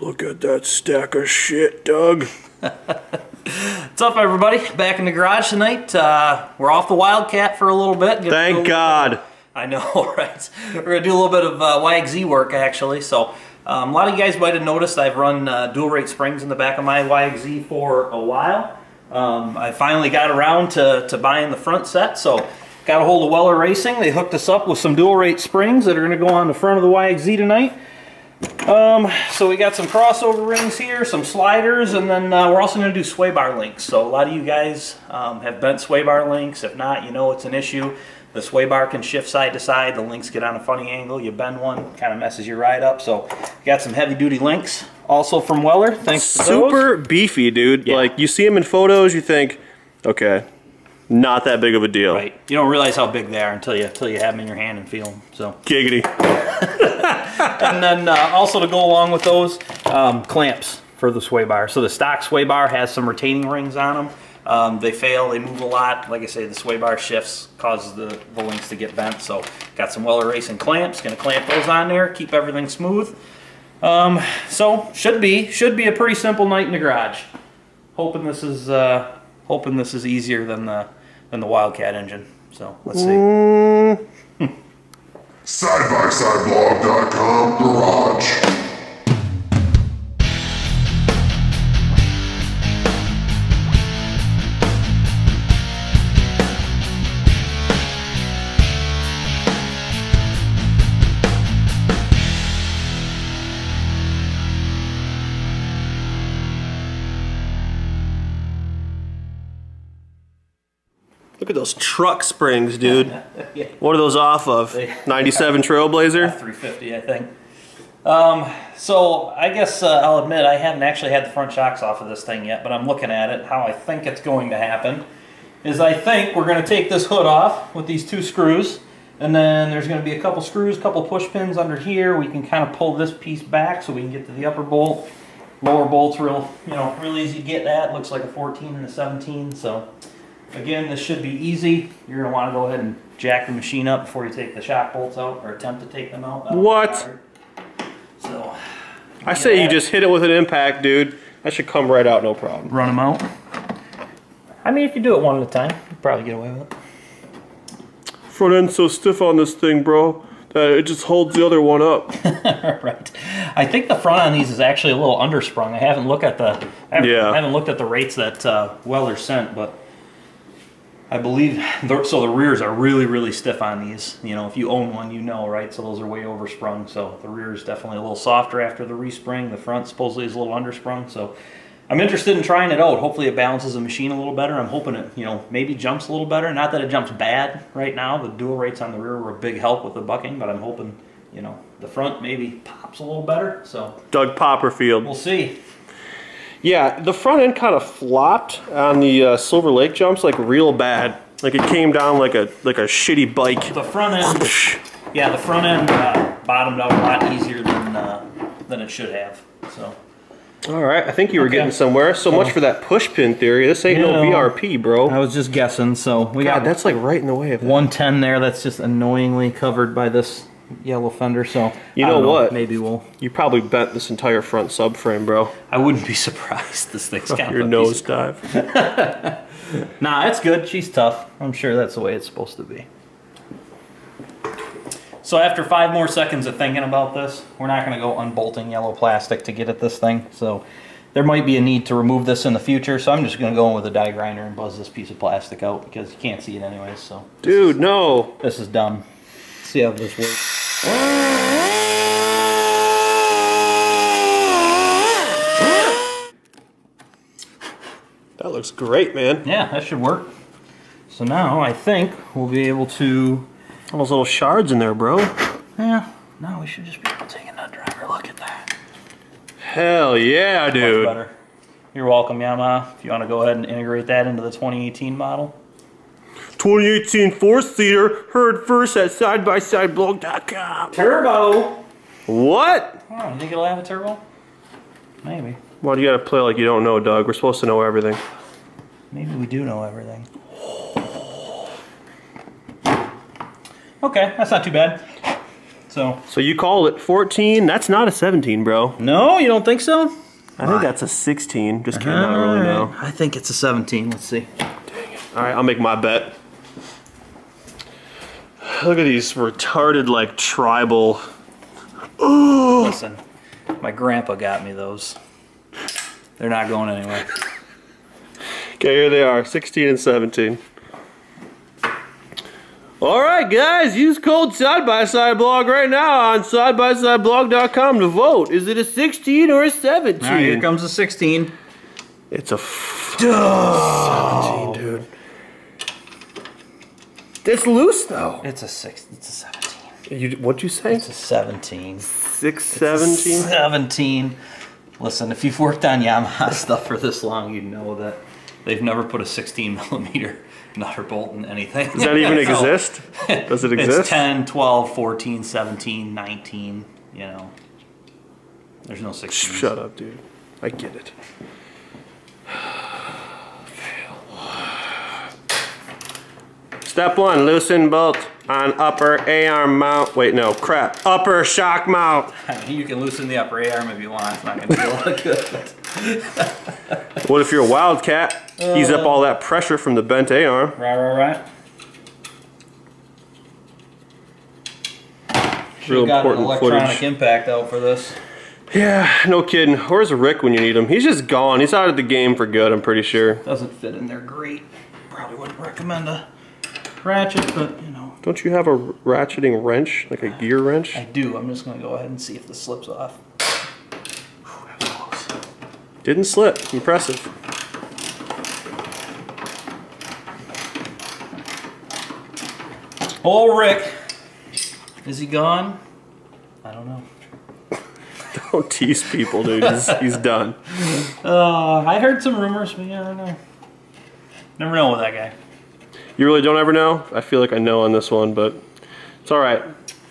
Look at that stack of shit, Doug. What's up, everybody? Back in the garage tonight. Uh, we're off the Wildcat for a little bit. Gonna do a Thank little- God. I know, right? We're gonna do a little bit of uh, YXZ work actually. So um, a lot of you guys might have noticed I've run uh, dual rate springs in the back of my YXZ for a while. Um, I finally got around to, to buying the front set, so got a hold of Weller Racing. They hooked us up with some dual rate springs that are gonna go on the front of the YXZ tonight. Um, so we got some crossover rings here, some sliders, and then uh, we're also going to do sway bar links. So a lot of you guys um, have bent sway bar links. If not, you know it's an issue. The sway bar can shift side to side. The links get on a funny angle. You bend one, kind of messes your ride up. So got some heavy duty links also from Weller. Thanks. Super beefy, dude. Yeah. Like, you see him in photos, you think, okay, not that big of a deal. Right. You don't realize how big they are until you until you have them in your hand and feel them. So. Giggity. and then uh, also to go along with those, um, clamps for the sway bar. So the stock sway bar has some retaining rings on them. Um, they fail, they move a lot. Like I say, the sway bar shifts, causes the, the links to get bent. So got some Weller Racing clamps, gonna clamp those on there, keep everything smooth. Um, so should be, should be a pretty simple night in the garage. Hoping this is, uh, hoping this is easier than the, than the Wildcat engine. So let's see. Mm. SideBySideBlog.com Garage. Truck springs, dude. Yeah. What are those off of? 97 Trailblazer? 350, I think. Um, so I guess uh, I'll admit I haven't actually had the front shocks off of this thing yet, but I'm looking at it. How I think it's going to happen is I think we're going to take this hood off with these two screws, and then there's going to be a couple screws, a couple push pins under here. We can kind of pull this piece back so we can get to the upper bolt. Lower bolt's real, you know, real easy to get at. Looks like a 14 and a 17. So again, this should be easy. You're going to want to go ahead and jack the machine up before you take the shock bolts out or attempt to take them out. That'll What? hard. So I say you just hit it with an impact, dude. That should come right out, no problem. run them out. I mean, if you do it one at a time, you probably get away with it. Front end's so stiff on this thing, bro, that it just holds the other one up. right. I think the front on these is actually a little undersprung. I haven't looked at the I haven't, Yeah. I haven't looked at the rates that uh, Weller sent, but I believe so. The rears are really really stiff on these. You know, if you own one, you know, right? So those are way oversprung. So the rear is definitely a little softer after the respring. The front supposedly is a little undersprung. So I'm interested in trying it out. Hopefully it balances the machine a little better. I'm hoping it, you know, maybe jumps a little better. Not that it jumps bad right now. The dual rates on the rear were a big help with the bucking, but I'm hoping, you know, the front maybe pops a little better. So Doug Popperfield. we'll see. Yeah, the front end kind of flopped on the uh, Silver Lake jumps like real bad. Like it came down like a like a shitty bike. The front end, yeah, the front end uh, bottomed out a lot easier than uh, than it should have. So All right, I think you were Okay. getting somewhere. So much for that push pin theory. This ain't no You know, BRP, bro. I was just guessing. So we God, got that's like right in the way of that. 110 there. That's just annoyingly covered by this yellow fender. So You don't know what? Maybe we'll. You probably bent this entire front subframe, bro. I wouldn't be surprised. This thing's kind Your nose dive. Nah, it's good. She's tough. I'm sure that's the way it's supposed to be. So after five more seconds of thinking about this, we're not going to go unbolting yellow plastic to get at this thing. So there might be a need to remove this in the future. So I'm just going to go in with a die grinder and buzz this piece of plastic out because you can't see it anyways. So Dude, no. this is dumb. See how this works. That looks great, man. Yeah, that should work. So now I think we'll be able to. All those little shards in there, bro. Yeah. No, we should just be able to take a nut driver. Look at that. Hell yeah, dude. You're welcome, Yamaha. If you want to go ahead and integrate that into the 2018 model. 2018 four seater, heard first at sidebysideblog.com. Turbo. What? Oh, you think it'll have a turbo? Maybe. Well, you gotta play like you don't know, Doug. We're supposed to know everything. Maybe we do know everything. Okay, that's not too bad. So So you called it 14. That's not a 17, bro. no, you don't think so? I think that's a 16. Just kidding. I don't really know. I think it's a 17. Let's see. Dang it. All right, I'll make my bet. Look at these retarded, like tribal. Listen, my grandpa got me those. They're not going anywhere. Okay, here they are 16 and 17. All right, guys, use code side by side blog right now on sidebysideblog.com to vote. Is it a 16 or a 17? All right, here comes the 16. It's a f- 17, dude. It's loose though. It's a six. It's a 17. You, what'd you say? It's a 17. Six, 17? 17. Listen, if you've worked on Yamaha stuff for this long, you know that they've never put a 16 millimeter nut or bolt in anything. Does that even exist? Does it It's exist? 10, 12, 14, 17, 19, you know. There's no 16. Shut up, dude. I get it. Step one, loosen bolt on upper A-arm mount. Wait, no, crap. Upper shock mount. You can loosen the upper A arm if you want. It's not going to be a lot good. What if you're a wildcat? Ease up all that pressure from the bent A-arm. Right, right, right. Real Should've got an important electronic footage. impact out for this. Yeah, no kidding. Where's Rick when you need him? He's just gone. He's out of the game for good, I'm pretty sure. Doesn't fit in there great. Probably wouldn't recommend a ratchet, but you know. Don't you have a ratcheting wrench? Like a gear wrench? I do. I'm just going to go ahead and see if this slips off. Whew, that was close. Didn't slip. Impressive. Oh, Rick. Is he gone? I don't know. Don't tease people, dude. He's, he's done. Uh, I heard some rumors, but yeah, I don't know. Never know with that guy. You really don't ever know? I feel like I know on this one, but it's all right.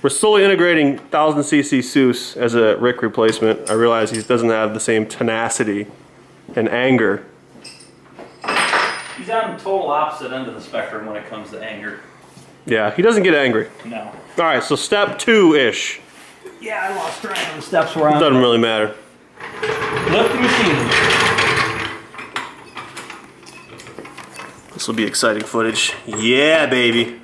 We're slowly integrating 1000cc Seuss as a Rick replacement. I realize he doesn't have the same tenacity and anger. He's on the total opposite end of the spectrum when it comes to anger. Yeah, he doesn't get angry. No. All right, so step two-ish. Yeah, I lost track of the steps we're on. Doesn't really matter. Lift the machine. This will be exciting footage. Yeah, baby.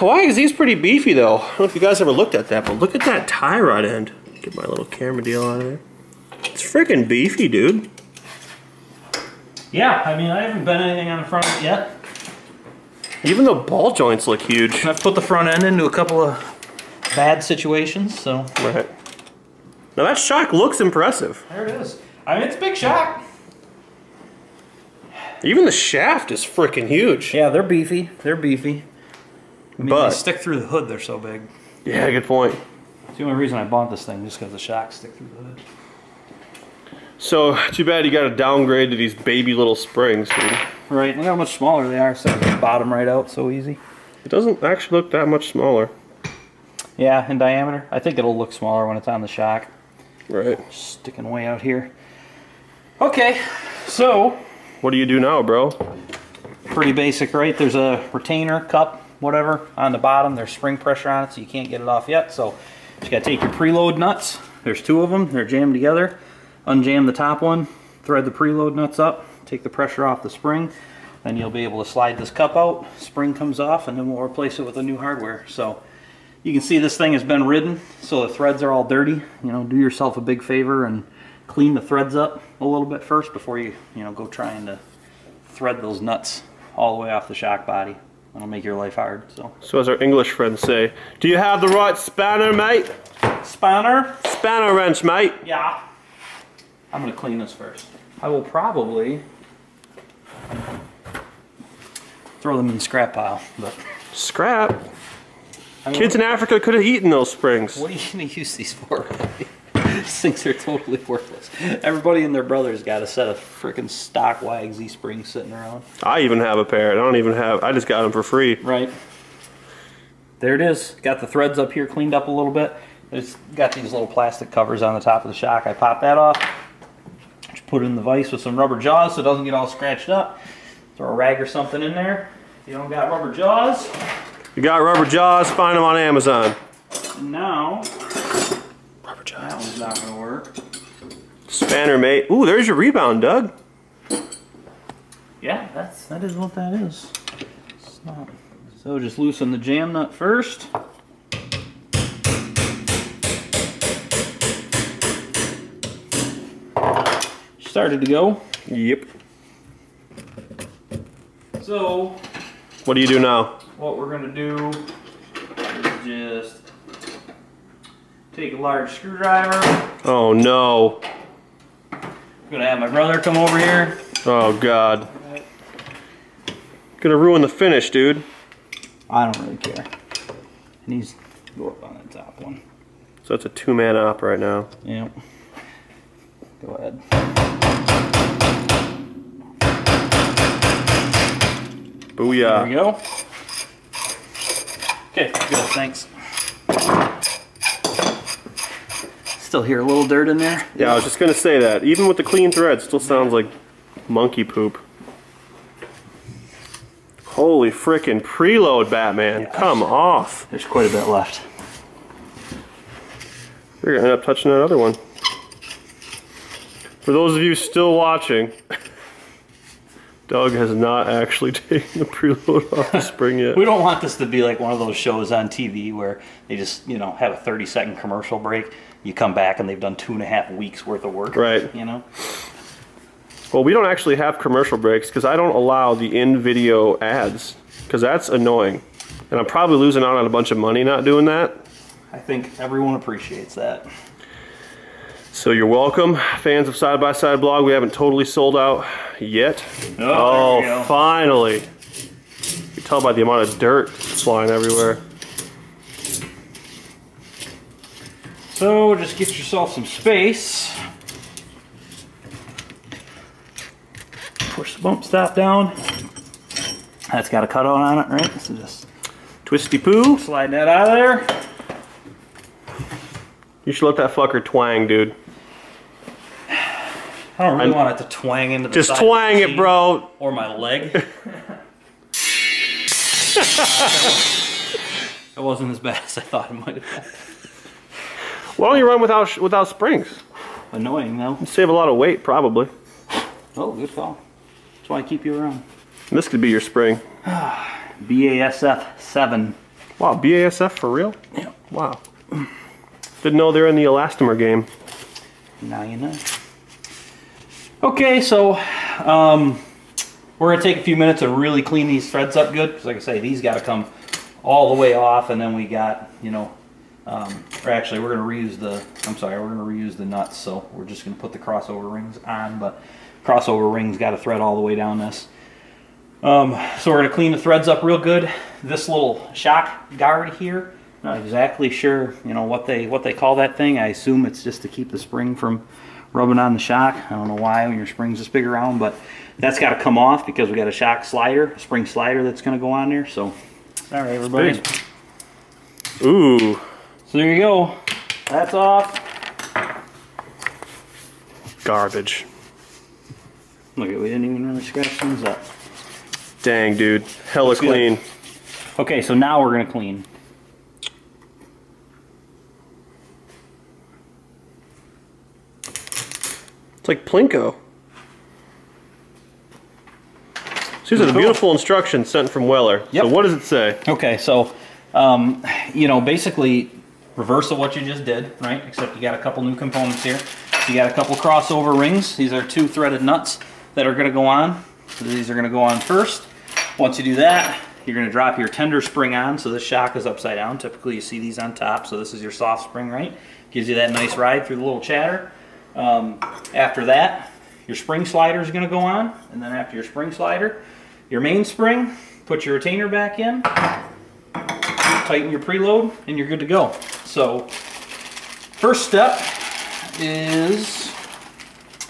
Why? is he's pretty beefy, though. I don't know if you guys ever looked at that, but look at that tie rod end. Get my little camera deal out of there. It's freaking beefy, dude. Yeah, I mean, I haven't bent anything on the front yet. Even the ball joints look huge. I've put the front end into a couple of bad situations, so Right. Now that shock looks impressive. there it is. I mean, it's a big shock. Even the shaft is freaking huge. Yeah, they're beefy. They're beefy. I mean, But- they stick through the hood. They're so big. Yeah, good point. It's the only reason I bought this thing, just because the shocks stick through the hood. So, too bad you got to downgrade to these baby little springs, dude. Right. Look how much smaller they are. So they bottom right out so easy. It doesn't actually look that much smaller. Yeah, in diameter. I think it'll look smaller when it's on the shock. Right. Sticking way out here. Okay, so What do you do now, bro? pretty basic, right? There's a retainer cup, whatever, on the bottom. There's spring pressure on it, so you can't get it off yet. So you got to take your preload nuts. There's two of them. They're jammed together. Unjam the top one. Thread the preload nuts up. Take the pressure off the spring. Then you'll be able to slide this cup out. Spring comes off, and then we'll replace it with a new hardware. So you can see this thing has been ridden, so the threads are all dirty. You know, do yourself a big favor and clean the threads up a little bit first before you, you know, go trying to thread those nuts all the way off the shock body. That'll make your life hard. So So, as our English friends say, do you have the right spanner, mate? spanner. Spanner wrench, mate. Yeah. I'm gonna clean this first. I will probably throw them in the scrap pile. But Scrap. I mean, Kids in Africa could have eaten those springs. What are you gonna use these for? These things are totally worthless. Everybody and their brother's got a set of freaking stock YXZ springs sitting around. I even have a pair. I don't even have. I just got them for free. Right. There it is. Got the threads up here cleaned up a little bit. It's got these little plastic covers on the top of the shock. I pop that off. Just put it in the vise with some rubber jaws so it doesn't get all scratched up. Throw a rag or something in there. If you don't got rubber jaws, You got rubber jaws, find them on Amazon. Now, that not gonna work. Spanner mate. Ooh, there's your rebound, Doug. Yeah, that's that is what that is. It's not. So just loosen the jam nut first. Started to go. Yep. So What do you do now? what we're gonna do is just take a large screwdriver. Oh no. I'm gonna have my brother come over here. Oh god. Gonna ruin the finish, dude. I don't really care. And he's go up on the top one. So it's a two-man op right now. Yep. Go ahead. There we go. Okay, good, thanks. Still hear a little dirt in there. Yeah, I was just gonna say that. Even with the clean thread, still sounds like monkey poop. Holy frickin' preload, Batman. Come off. There's quite a bit left. You're gonna end up touching that other one. For those of you still watching, Doug has not actually taken the preload off the spring yet. We don't want this to be like one of those shows on TV where they just, you know, have a 30 second commercial break. You come back and they've done two and a half weeks worth of work. Right. You know? Well, we don't actually have commercial breaks because I don't allow the in-video ads because that's annoying. And I'm probably losing out on a bunch of money not doing that. I think everyone appreciates that. So you're welcome, fans of Side by Side Blog. We haven't totally sold out yet. Oh, oh go. finally! You can tell by the amount of dirt flying everywhere. So just get yourself some space. Push the bump stop down. That's got a cutout on it, right? So just Twisty poo. slide that out of there. You should let that fucker twang, dude. I don't really I'm- want it to twang into the Just side of the twang it, bro. Or my leg. that wasn't as bad as I thought it might have been. Why don't you run without without springs? Annoying though. you Save a lot of weight, probably. Oh, good call. That's why I keep you around. And this could be your spring. BASF 7. Wow, BASF for real? Yeah. Wow. Didn't know they're in the elastomer game. Now you know. Okay, so um, we're gonna take a few minutes to really clean these threads up good. Because like I say, these got to come all the way off, and then we got you know, um, or actually we're gonna reuse the. I'm sorry, we're gonna reuse the nuts. So we're just gonna put the crossover rings on, but crossover rings got to thread all the way down this. Um, so we're gonna clean the threads up real good. This little shock guard here, not exactly sure, you know, what they what they call that thing. I assume it's just to keep the spring from rubbing on the shock. I don't know why when your spring's this big around, but that's got to come off because we got a shock slider, a spring slider that's gonna go on there. So, all right, everybody. Ooh. So there you go. That's off. Garbage. Look, at we didn't even really scratch things up. Dang, dude. Hella Looks good. clean. Okay, so now we're gonna clean. It's like Plinko. So these are the Cool. beautiful instructions sent from Weller. Yep. So what does it say? Okay, so um, you know, basically reverse of what you just did, right? Except you got a couple new components here. You got a couple crossover rings. These are two threaded nuts that are going to go on. So these are going to go on first. Once you do that, you're going to drop your tender spring on. So this shock is upside down. Typically, you see these on top. So this is your soft spring, right? Gives you that nice ride through the little chatter. Um, after that, your spring slider is going to go on, and then after your spring slider, your main spring. Put your retainer back in tighten your preload and you're good to go. So first step is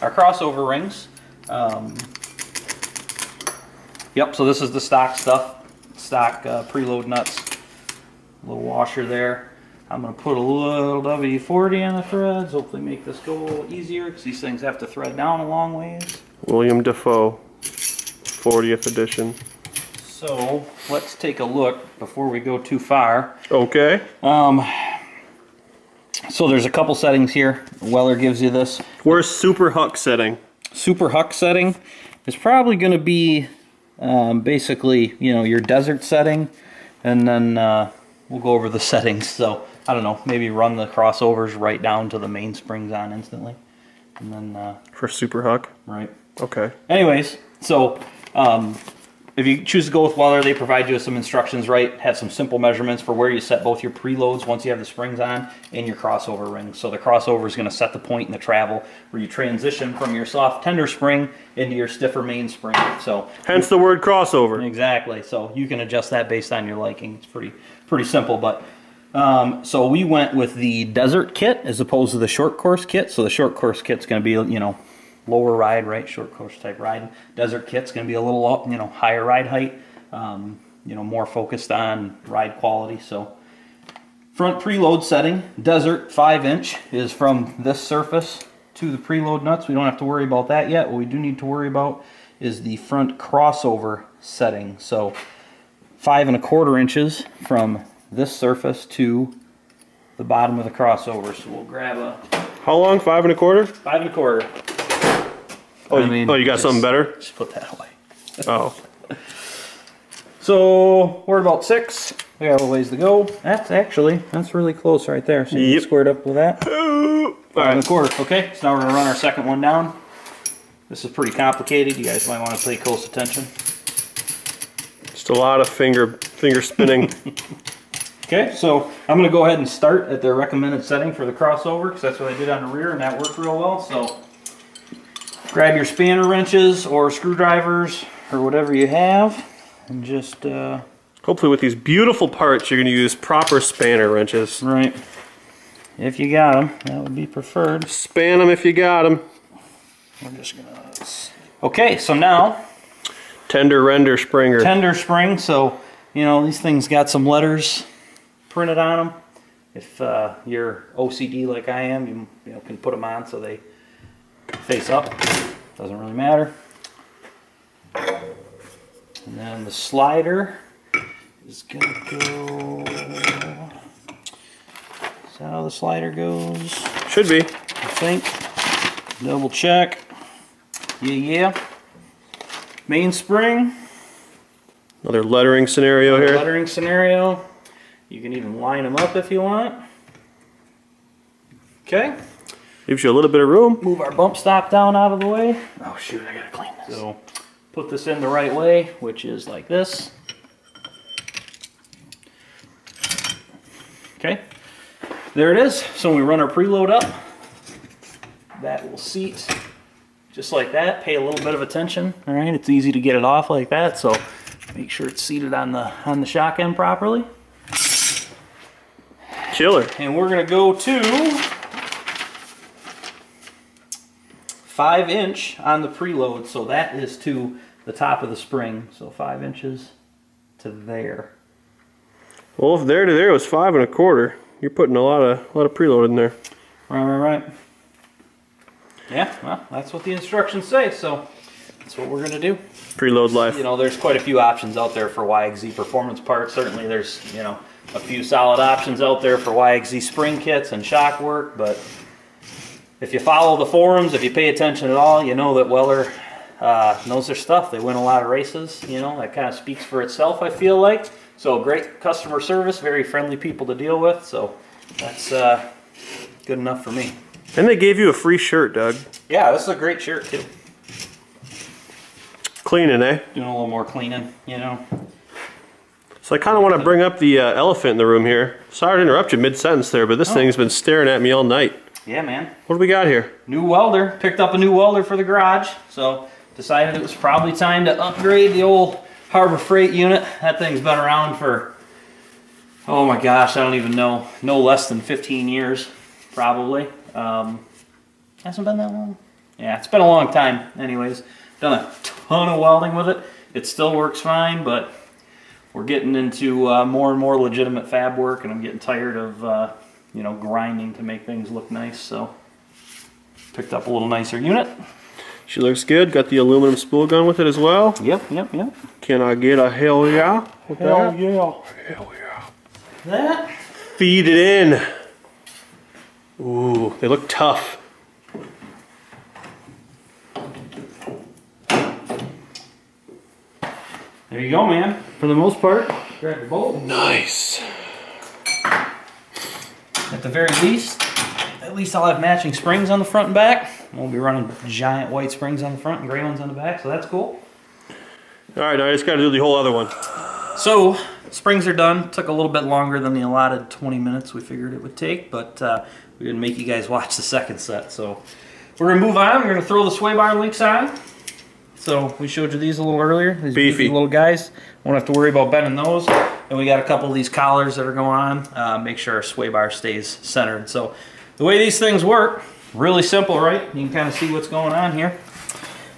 our crossover rings. Um, yep, so this is the stock stuff, stock uh, preload nuts. Little washer there. I'm going to put a little WD-40 on the threads, hopefully make this go a little easier because these things have to thread down a long ways. William Defoe, 40th edition. So let's take a look before we go too far. Okay. Um, so there's a couple settings here. Weller gives you this. Where's super huck setting? Super Huck setting is probably going to be um, basically, you know, your desert setting. And then uh, we'll go over the settings. So, I don't know, maybe run the crossovers right down to the main springs on instantly. And then, uh, For super huck? right. Okay. Anyways, so um, if you choose to go with Weller, they provide you with some instructions, right? Have some simple measurements for where you set both your preloads once you have the springs on and your crossover ring. So the crossover is going to set the point in the travel where you transition from your soft tender spring into your stiffer main spring. So Hence the word crossover. Exactly. So you can adjust that based on your liking. It's pretty pretty simple. But um, so we went with the desert kit as opposed to the short course kit. So the short course kit's going to be you know lower ride, right? Short course type ride. Desert kit's going to be a little up, you know higher ride height. Um, you know more focused on ride quality. So front preload setting, desert five inch is from this surface to the preload nuts. We don't have to worry about that yet. What we do need to worry about is the front crossover setting. So five and a quarter inches from this surface to the bottom of the crossover. So we'll grab a How long? Five and a quarter? five and a quarter. Oh, I you, mean, oh, you got just- something better? Just put that away. Oh. So we're about six. We got a ways to go. That's actually that's really close right there. So you Yep. squared up with that. All and a quarter. Okay, so now we're gonna run our second one down. This is pretty complicated. You guys might want to pay close attention. Just a lot of finger finger spinning. Okay, so I'm gonna go ahead and start at their recommended setting for the crossover because that's what I did on the rear and that worked real well. So grab your spanner wrenches or screwdrivers or whatever you have and just uh, Hopefully with these beautiful parts, you're going to use proper spanner wrenches. right. If you got them, that would be preferred. Span them if you got them. We're just gonna. Okay, so now Tender render springer. tender spring. So you know these things got some letters printed on them. If uh, you're OCD like I am, you, you know, can put them on so they face up. Doesn't really matter. And then the slider is gonna go. Is that how the slider goes? Should be. I think. Double check. Yeah, yeah. Main spring. Another lettering scenario here. Lettering scenario. You can even line them up if you want. Okay. Gives you a little bit of room. Move our bump stop down out of the way. Oh shoot, I gotta clean this. So put this in the right way, which is like this. Okay. There it is. So when we run our preload up, that will seat just like that. Pay a little bit of attention. All right, it's easy to get it off like that. So make sure it's seated on the on the shock end properly. Killer. And we're gonna go to five inch on the preload, so that is to the top of the spring. So five inches to there. Well, if there to there was five and a quarter, you're putting a lot of a lot of preload in there. Right, right, right. Yeah, well, that's what the instructions say, so that's what we're gonna do. Preload life. You know, there's quite a few options out there for YXZ performance parts. Certainly, there's you know a few solid options out there for YXZ spring kits and shock work. But if you follow the forums, if you pay attention at all, you know that Weller uh, knows their stuff. They win a lot of races. You know that kind of speaks for itself. I feel like so great customer service, very friendly people to deal with. So that's uh, good enough for me. And they gave you a free shirt, Doug. Yeah, this is a great shirt too. Cleaning, eh? Doing a little more cleaning, you know. So I kind of want to bring up the uh, elephant in the room here. Sorry to interrupt you mid-sentence there, but this thing's been staring at me all night. Yeah, man. What do we got here? New welder. Picked up a new welder for the garage, so decided it was probably time to upgrade the old Harbor Freight unit. That thing's been around for, oh my gosh, I don't even know, no less than 15 years, probably. Um, hasn't been that long. Yeah, it's been a long time. Anyways, done a ton of welding with it. It still works fine, but we're getting into uh, more and more legitimate fab work, and I'm getting tired of, uh, you know, grinding to make things look nice. So picked up a little nicer unit. She looks good. Got the aluminum spool gun with it as well. Yep, yep, yep. Can I get a hell yeah? With Hell that? yeah. Hell yeah. That. Feed it in. Ooh, they look tough. There you go, man. For the most part, grab your bolt. Nice. At the very least, at least I'll have matching springs on the front and back. We'll be running giant white springs on the front and gray ones on the back, so that's cool. All right, now I just got to do the whole other one. So, springs are done. Took a little bit longer than the allotted 20 minutes we figured it would take, but uh, we didn't make you guys watch the second set. So, we're going to move on. We're going to throw the sway bar links on. So, we showed you these a little earlier. These Beefy. little guys. Won't have to worry about bending those. And we got a couple of these collars that are going on. Uh, make sure our sway bar stays centered. So, the way these things work, really simple, right? You can kind of see what's going on here.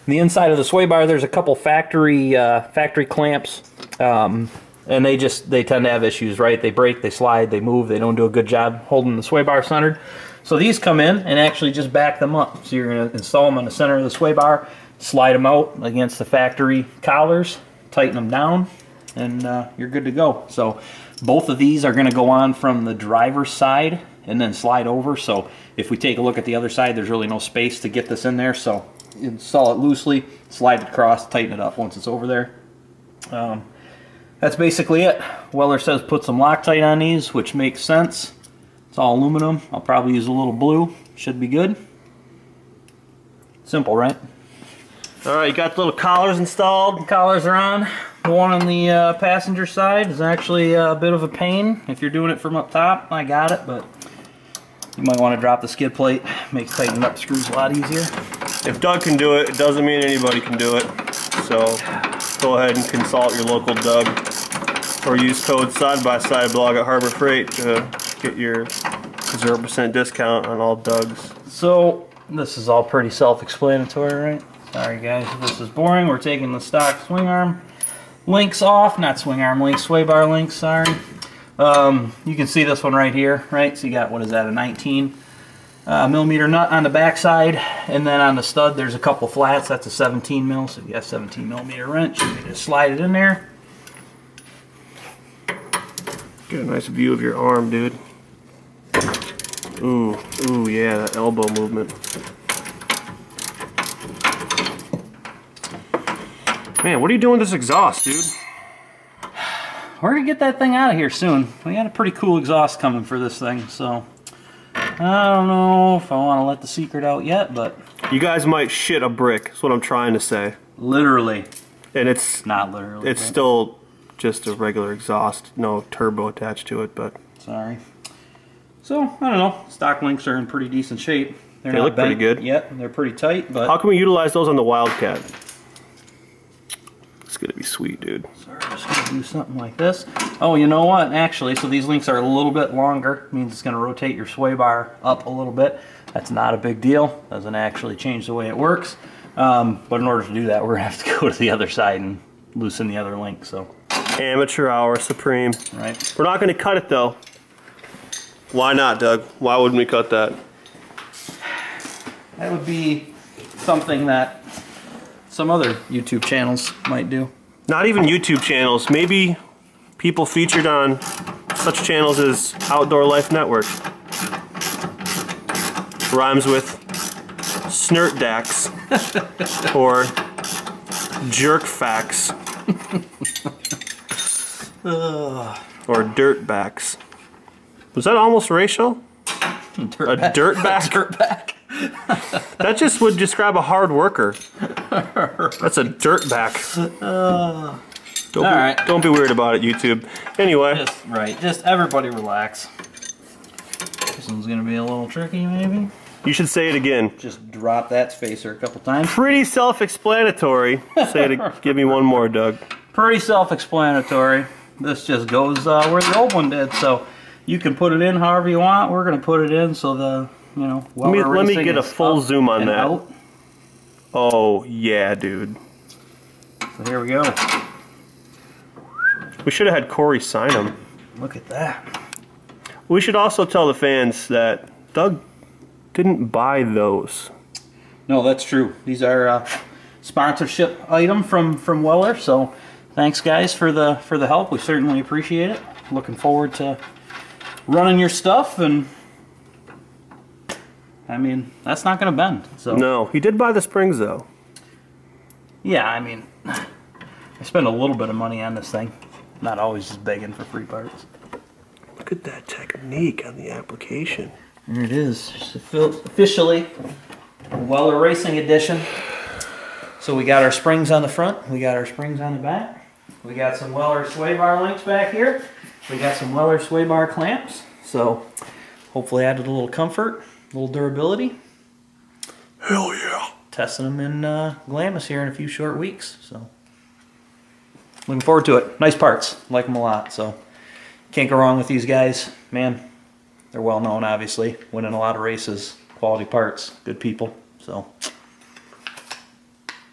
The inside of the sway bar, there's a couple factory uh, factory clamps, um, and they just they tend to have issues, right? They break, they slide, they move. They don't do a good job holding the sway bar centered. So these come in and actually just back them up. So you're going to install them on the center of the sway bar, slide them out against the factory collars, tighten them down, and uh, you're good to go. So both of these are going to go on from the driver's side and then slide over. So if we take a look at the other side, there's really no space to get this in there. So install it loosely, slide it across, tighten it up once it's over there. Um, that's basically it. Weller says put some Loctite on these, which makes sense. It's all aluminum. I'll probably use a little blue. Should be good. Simple, right? All right, you got the little collars installed. collars are on. The one on the uh, passenger side is actually a bit of a pain. If you're doing it from up top, I got it, but you might want to drop the skid plate. Makes tightening up screws a lot easier. If Doug can do it, it doesn't mean anybody can do it. So go ahead and consult your local Doug or use code side by side blog at Harbor Freight to get your 0% discount on all Doug's. So this is all pretty self-explanatory, right? Sorry guys, this is boring. We're taking the stock swing arm links off, not swing arm links, sway bar links, sorry. Um, you can see this one right here, right? So you got, what is that, a 19 uh, millimeter nut on the back side, and then on the stud there's a couple flats, that's a 17 mil, so you got a 17 millimeter wrench, you just slide it in there. Get a nice view of your arm, dude. Ooh, ooh, yeah, that elbow movement. Man, what are you doing with this exhaust, dude? We're gonna get that thing out of here soon. We got a pretty cool exhaust coming for this thing, so I don't know if I want to let the secret out yet, but You guys might shit a brick, that's what I'm trying to say. literally, And it's not literally. it's but- still just a regular exhaust, no turbo attached to it, but sorry. So I don't know. Stock links are in pretty decent shape. They're They look pretty good. Yet they're pretty tight, but how can we utilize those on the Wildcat? It's gonna be sweet, dude. So we're just gonna do something like this. Oh, you know what? Actually, so these links are a little bit longer. Means it's gonna rotate your sway bar up a little bit. That's not a big deal. Doesn't actually change the way it works. Um, but in order to do that, we're gonna have to go to the other side and loosen the other link. So, Amateur hour supreme. right. We're not gonna cut it though. Why not, Doug? Why wouldn't we cut that? That would be something that some other YouTube channels might do. Not even YouTube channels. Maybe people featured on such channels as Outdoor Life Network. Rhymes with Snert Dax or jerk facts or dirtbacks. Was that almost racial? A dirtback? Dirtback. That just would describe a hard worker. That's a dirtback. Don't, All be, right. don't be weird about it, YouTube. Anyway, Just right. Just everybody relax. This one's gonna be a little tricky, maybe. you should say it again. Just drop that spacer a couple times. Pretty self-explanatory. Say it. Give me one more, Doug. Pretty self-explanatory. This just goes uh, where the old one did, so you can put it in however you want. We're gonna put it in so the you know. Let me- let me get a full zoom on that. out. Oh yeah, dude. So here we go. We should have had Corey sign them. Look at that. We should also tell the fans that Doug didn't buy those. No, that's true. These are uh, sponsorship item from from Weller. So thanks guys for the for the help. We certainly appreciate it. Looking forward to running your stuff and I mean that's not going to bend. So No, he did buy the springs though. yeah, I mean I spend a little bit of money on this thing. Not always just begging for free parts. Look at that technique on the application. There it is. It's officially Weller Racing Edition. So we got our springs on the front, we got our springs on the back, we got some Weller sway bar links back here, we got some Weller sway bar clamps. So hopefully added a little comfort, a little durability. Hell yeah. Testing them in uh, Glamis here in a few short weeks. So looking forward to it. Nice parts, like them a lot. So can't go wrong with these guys, man. They're well known, obviously, winning a lot of races, quality parts, good people. So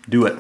do it.